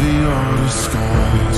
the scars. Our